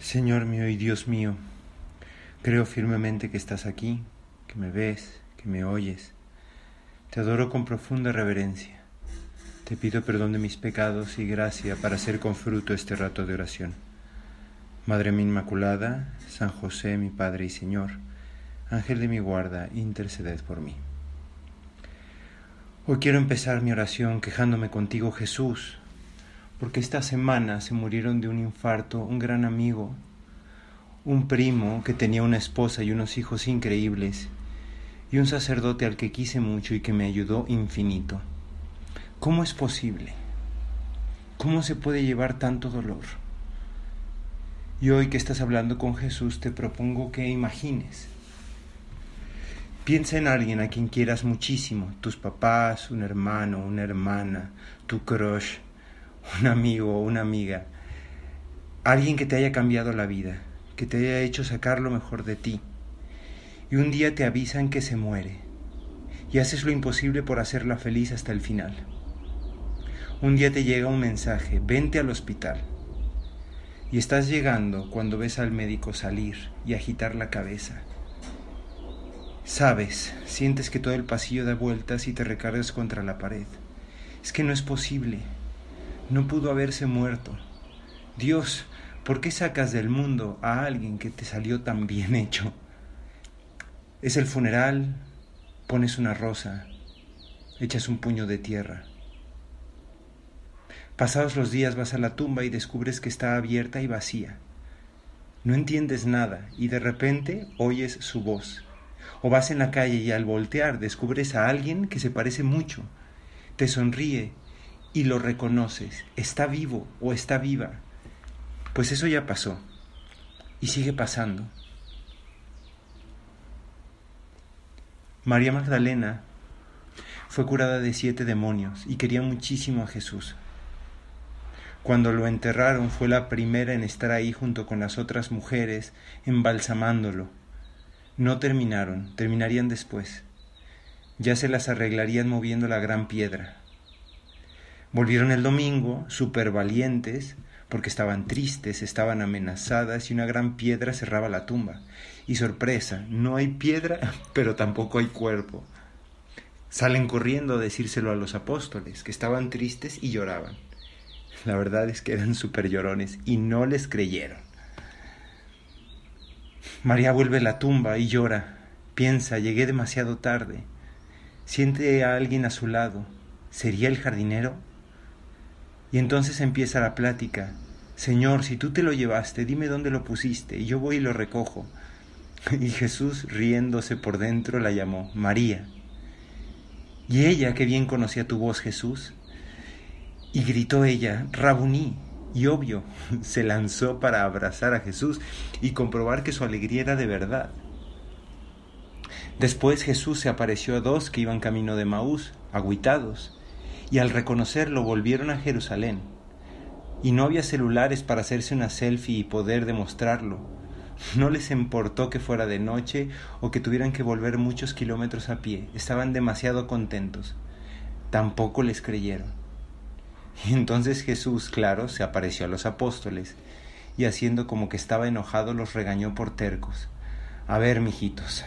Señor mío y Dios mío, creo firmemente que estás aquí, que me ves, que me oyes. Te adoro con profunda reverencia. Te pido perdón de mis pecados y gracia para hacer con fruto este rato de oración. Madre mi Inmaculada, San José, mi Padre y Señor, Ángel de mi guarda, interceded por mí. Hoy quiero empezar mi oración quejándome contigo, Jesús, porque esta semana se murieron de un infarto un gran amigo, un primo que tenía una esposa y unos hijos increíbles, y un sacerdote al que quise mucho y que me ayudó infinito. ¿Cómo es posible? ¿Cómo se puede llevar tanto dolor? Y hoy que estás hablando con Jesús te propongo que imagines. Piensa en alguien a quien quieras muchísimo, tus papás, un hermano, una hermana, tu crush, un amigo o una amiga, alguien que te haya cambiado la vida, que te haya hecho sacar lo mejor de ti, y un día te avisan que se muere, y haces lo imposible por hacerla feliz hasta el final. Un día te llega un mensaje, vente al hospital, y estás llegando cuando ves al médico salir y agitar la cabeza. Sabes, sientes que todo el pasillo da vueltas y te recargas contra la pared. Es que no es posible, no pudo haberse muerto. Dios, ¿por qué sacas del mundo a alguien que te salió tan bien hecho? Es el funeral, pones una rosa, echas un puño de tierra. Pasados los días vas a la tumba y descubres que está abierta y vacía. No entiendes nada y de repente oyes su voz. O vas en la calle y al voltear descubres a alguien que se parece mucho. Te sonríe y lo reconoces, está vivo o está viva, pues eso ya pasó y sigue pasando. María Magdalena fue curada de siete demonios y quería muchísimo a Jesús. Cuando lo enterraron fue la primera en estar ahí junto con las otras mujeres, embalsamándolo. No terminaron, terminarían después. Ya se las arreglarían moviendo la gran piedra. Volvieron el domingo, súper valientes, porque estaban tristes, estaban amenazadas y una gran piedra cerraba la tumba. Y sorpresa, no hay piedra, pero tampoco hay cuerpo. Salen corriendo a decírselo a los apóstoles, que estaban tristes y lloraban. La verdad es que eran súper llorones y no les creyeron. María vuelve a la tumba y llora. Piensa, llegué demasiado tarde. Siente a alguien a su lado. ¿Sería el jardinero? Y entonces empieza la plática. Señor, si tú te lo llevaste, dime dónde lo pusiste, y yo voy y lo recojo. Y Jesús, riéndose por dentro, la llamó María. Y ella, que bien conocía tu voz, Jesús, y gritó ella, Rabuní, y obvio, se lanzó para abrazar a Jesús y comprobar que su alegría era de verdad. Después Jesús se apareció a dos que iban camino de Maús, agüitados, y al reconocerlo volvieron a Jerusalén. Y no había celulares para hacerse una selfie y poder demostrarlo. No les importó que fuera de noche o que tuvieran que volver muchos kilómetros a pie. Estaban demasiado contentos. Tampoco les creyeron. Y entonces Jesús, claro, se apareció a los apóstoles y haciendo como que estaba enojado los regañó por tercos. A ver, mijitos,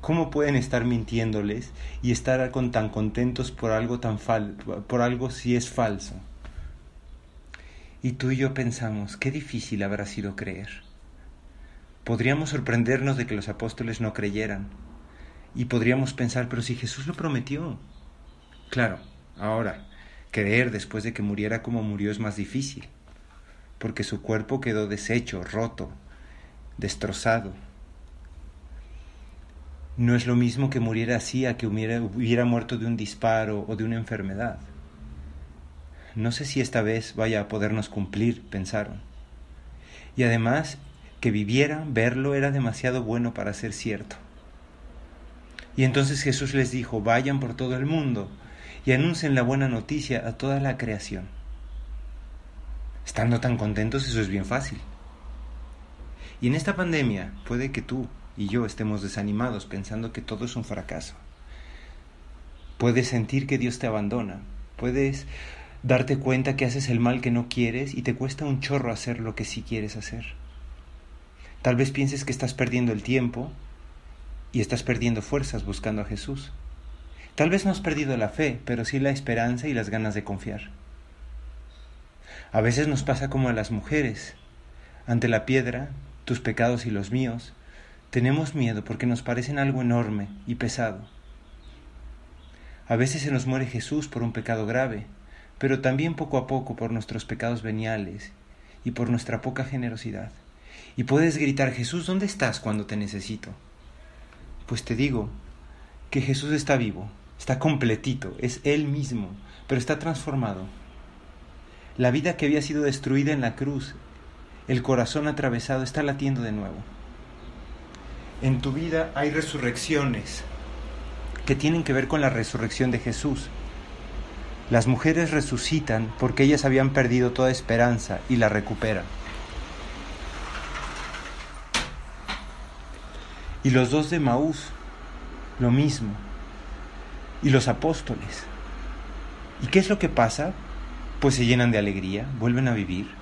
¿Cómo pueden estar mintiéndoles y estar con tan contentos por algo tan fal por algo si es falso? Y tú y yo pensamos, qué difícil habrá sido creer. Podríamos sorprendernos de que los apóstoles no creyeran. Y podríamos pensar, pero si Jesús lo prometió. Claro, ahora, creer después de que muriera como murió es más difícil, porque su cuerpo quedó deshecho, roto, destrozado, no es lo mismo que muriera así a que hubiera, hubiera muerto de un disparo o de una enfermedad. No sé si esta vez vaya a podernos cumplir, pensaron. Y además, que viviera, verlo era demasiado bueno para ser cierto. Y entonces Jesús les dijo, vayan por todo el mundo y anuncien la buena noticia a toda la creación. Estando tan contentos, eso es bien fácil. Y en esta pandemia puede que tú y yo estemos desanimados pensando que todo es un fracaso. Puedes sentir que Dios te abandona, puedes darte cuenta que haces el mal que no quieres y te cuesta un chorro hacer lo que sí quieres hacer. Tal vez pienses que estás perdiendo el tiempo y estás perdiendo fuerzas buscando a Jesús. Tal vez no has perdido la fe, pero sí la esperanza y las ganas de confiar. A veces nos pasa como a las mujeres. Ante la piedra, tus pecados y los míos, tenemos miedo porque nos parecen algo enorme y pesado. A veces se nos muere Jesús por un pecado grave, pero también poco a poco por nuestros pecados veniales y por nuestra poca generosidad. Y puedes gritar, Jesús, ¿dónde estás cuando te necesito? Pues te digo que Jesús está vivo, está completito, es Él mismo, pero está transformado. La vida que había sido destruida en la cruz, el corazón atravesado, está latiendo de nuevo. En tu vida hay resurrecciones que tienen que ver con la resurrección de Jesús. Las mujeres resucitan porque ellas habían perdido toda esperanza y la recuperan. Y los dos de Maús, lo mismo. Y los apóstoles. ¿Y qué es lo que pasa? Pues se llenan de alegría, vuelven a vivir.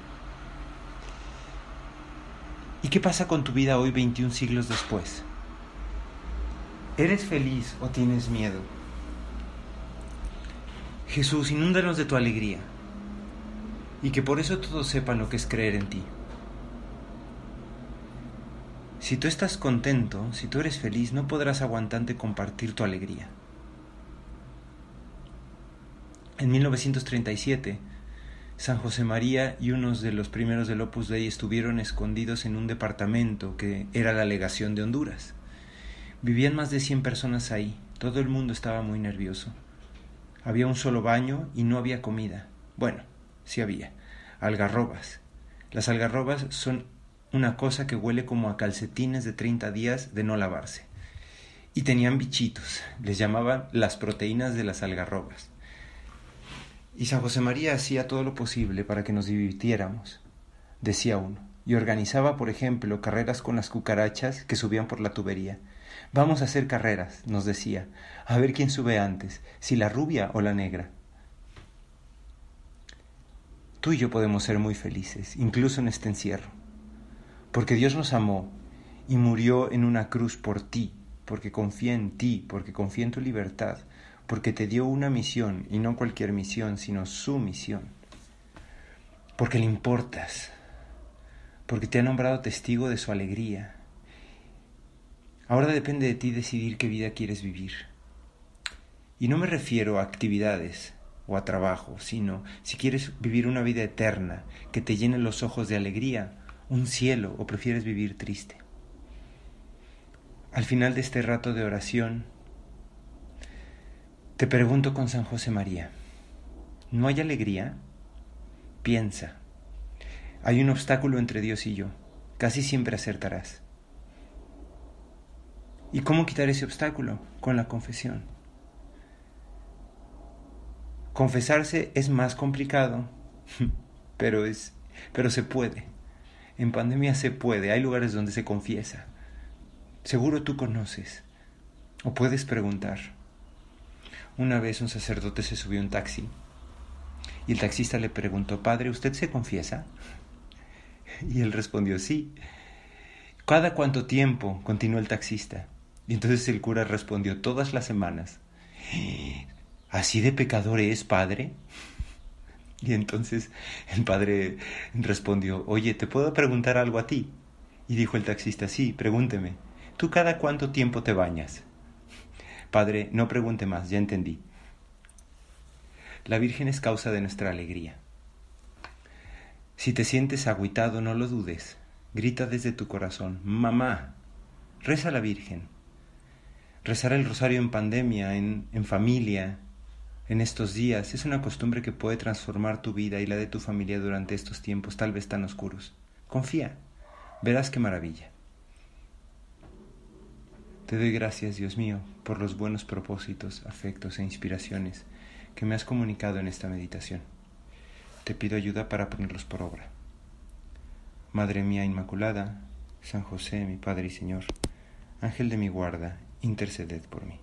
¿Y qué pasa con tu vida hoy 21 siglos después? ¿Eres feliz o tienes miedo? Jesús, inúndanos de tu alegría y que por eso todos sepan lo que es creer en ti. Si tú estás contento, si tú eres feliz, no podrás aguantarte compartir tu alegría. En 1937, San José María y unos de los primeros del Opus Dei estuvieron escondidos en un departamento que era la legación de Honduras. Vivían más de 100 personas ahí, todo el mundo estaba muy nervioso. Había un solo baño y no había comida. Bueno, sí había. Algarrobas. Las algarrobas son una cosa que huele como a calcetines de 30 días de no lavarse. Y tenían bichitos, les llamaban las proteínas de las algarrobas. Y San José María hacía todo lo posible para que nos divirtiéramos, decía uno, y organizaba, por ejemplo, carreras con las cucarachas que subían por la tubería. Vamos a hacer carreras, nos decía, a ver quién sube antes, si la rubia o la negra. Tú y yo podemos ser muy felices, incluso en este encierro, porque Dios nos amó y murió en una cruz por ti, porque confía en ti, porque confía en tu libertad, porque te dio una misión, y no cualquier misión, sino su misión, porque le importas, porque te ha nombrado testigo de su alegría. Ahora depende de ti decidir qué vida quieres vivir. Y no me refiero a actividades o a trabajo, sino si quieres vivir una vida eterna que te llene los ojos de alegría, un cielo, o prefieres vivir triste. Al final de este rato de oración, te pregunto con San José María, ¿no hay alegría? Piensa, hay un obstáculo entre Dios y yo, casi siempre acertarás. ¿Y cómo quitar ese obstáculo? Con la confesión. Confesarse es más complicado, pero es pero se puede. En pandemia se puede, hay lugares donde se confiesa. Seguro tú conoces o puedes preguntar. Una vez un sacerdote se subió a un taxi y el taxista le preguntó, Padre, ¿usted se confiesa? Y él respondió, sí. ¿Cada cuánto tiempo? continuó el taxista. Y entonces el cura respondió, todas las semanas. ¿Así de pecador es, padre? Y entonces el padre respondió, oye, ¿te puedo preguntar algo a ti? Y dijo el taxista, sí, pregúnteme, ¿tú cada cuánto tiempo te bañas? Padre, no pregunte más, ya entendí. La Virgen es causa de nuestra alegría. Si te sientes agüitado, no lo dudes. Grita desde tu corazón, mamá, reza a la Virgen. Rezar el rosario en pandemia, en, en familia, en estos días, es una costumbre que puede transformar tu vida y la de tu familia durante estos tiempos tal vez tan oscuros. Confía, verás qué maravilla. Te doy gracias, Dios mío, por los buenos propósitos, afectos e inspiraciones que me has comunicado en esta meditación. Te pido ayuda para ponerlos por obra. Madre mía Inmaculada, San José, mi Padre y Señor, Ángel de mi guarda, interceded por mí.